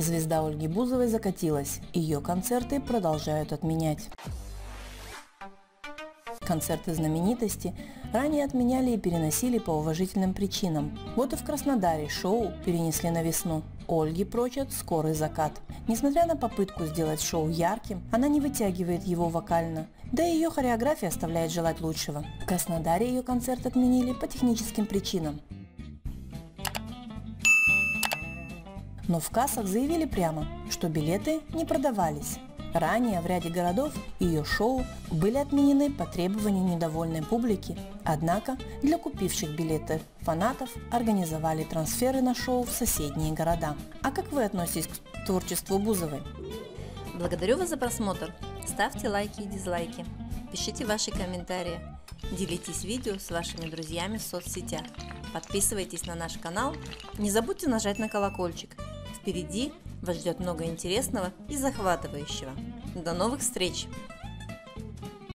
Звезда Ольги Бузовой закатилась, ее концерты продолжают отменять. Концерты знаменитости ранее отменяли и переносили по уважительным причинам. Вот и в Краснодаре шоу перенесли на весну. Ольги прочат скорый закат. Несмотря на попытку сделать шоу ярким, она не вытягивает его вокально. Да и ее хореография оставляет желать лучшего. В Краснодаре ее концерт отменили по техническим причинам. Но в кассах заявили прямо, что билеты не продавались. Ранее в ряде городов ее шоу были отменены по требованию недовольной публики, однако для купивших билеты фанатов организовали трансферы на шоу в соседние города. А как вы относитесь к творчеству Бузовой? Благодарю вас за просмотр. Ставьте лайки и дизлайки. Пишите ваши комментарии. Делитесь видео с вашими друзьями в соцсетях. Подписывайтесь на наш канал. Не забудьте нажать на колокольчик. Впереди вас ждет много интересного и захватывающего. До новых встреч!